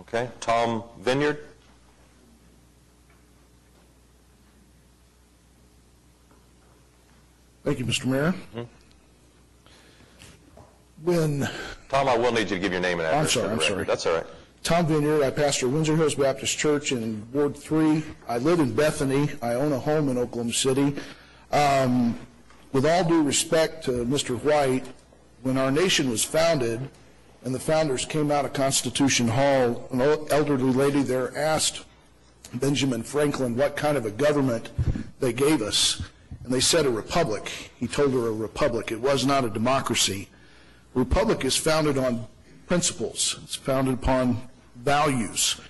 Okay, Tom Vineyard? Thank you, Mr. Mayor. When Tom, I will need you to give your name and address. sorry, for the I'm sorry. That's all right. Tom Vineyard, I pastor Windsor Hills Baptist Church in Ward 3. I live in Bethany. I own a home in Oklahoma City. Um, With all due respect to Mr. White, when our nation was founded and the founders came out of Constitution Hall, an elderly lady there asked Benjamin Franklin what kind of a government they gave us, and they said a republic. He told her a republic. It was not a democracy. Republic is founded on principles. It's founded upon values.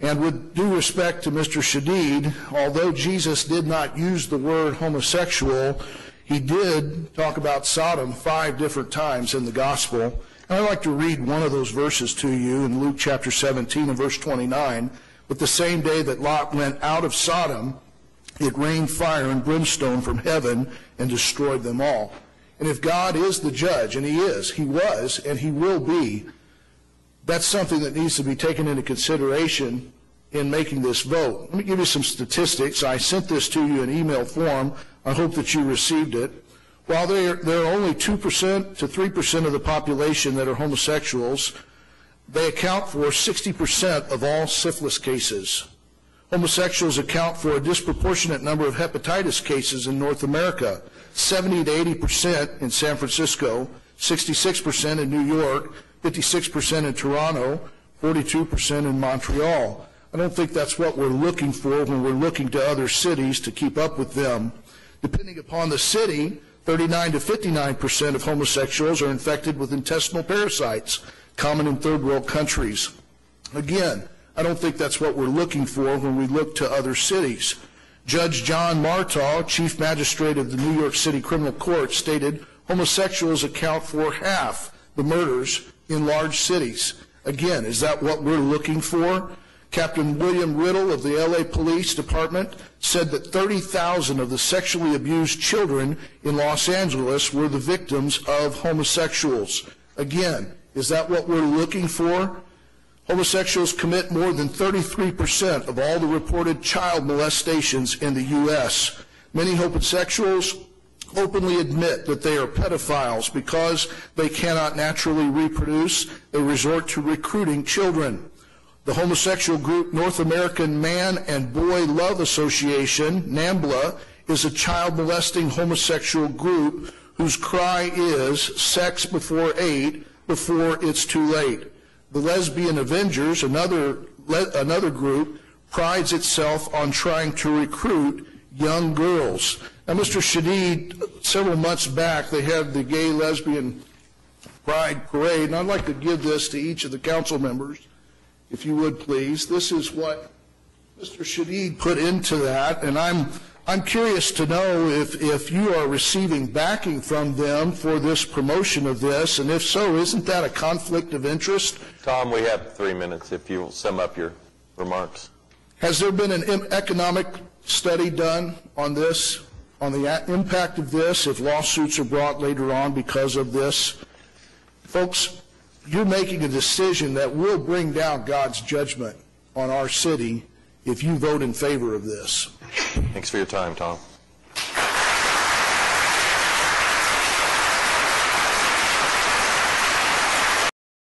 And with due respect to Mr. Shadid, although Jesus did not use the word homosexual, he did talk about Sodom five different times in the gospel. I'd like to read one of those verses to you in Luke chapter 17 and verse 29. But the same day that Lot went out of Sodom, it rained fire and brimstone from heaven and destroyed them all. And if God is the judge, and he is, he was, and he will be, that's something that needs to be taken into consideration in making this vote. Let me give you some statistics. I sent this to you in email form. I hope that you received it. While there, are only 2% to 3% of the population that are homosexuals, they account for 60% of all syphilis cases. Homosexuals account for a disproportionate number of hepatitis cases in North America, 70 to 80% in San Francisco, 66% in New York, 56% in Toronto, 42% in Montreal. I don't think that's what we're looking for when we're looking to other cities to keep up with them. Depending upon the city, 39 to 59% of homosexuals are infected with intestinal parasites, common in third world countries. Again, I don't think that's what we're looking for when we look to other cities. Judge John Murtagh, Chief Magistrate of the New York City Criminal Court, stated homosexuals account for half the murders in large cities. Again, is that what we're looking for? Captain William Riddle of the LA Police Department said that 30,000 of the sexually abused children in Los Angeles were the victims of homosexuals. Again, is that what we're looking for? Homosexuals commit more than 33% of all the reported child molestations in the U.S. Many homosexuals openly admit that they are pedophiles because they cannot naturally reproduce. They resort to recruiting children. The homosexual group North American Man and Boy Love Association, NAMBLA, is a child molesting homosexual group whose cry is sex before eight, before it's too late. The Lesbian Avengers, another, another group, prides itself on trying to recruit young girls. Now, Mr. Shadid, several months back, they had the gay lesbian pride parade, and I'd like to give this to each of the council members, if you would please. This is what Mr. Shadid put into that, and I'm, I'm curious to know if, if you are receiving backing from them for this promotion of this, and if so, isn't that a conflict of interest? Tom, we have three minutes if you'll sum up your remarks. Has there been an economic study done on this, on the impact of this, if lawsuits are brought later on because of this? Folks, you're making a decision that will bring down God's judgment on our city if you vote in favor of this. Thanks for your time, Tom.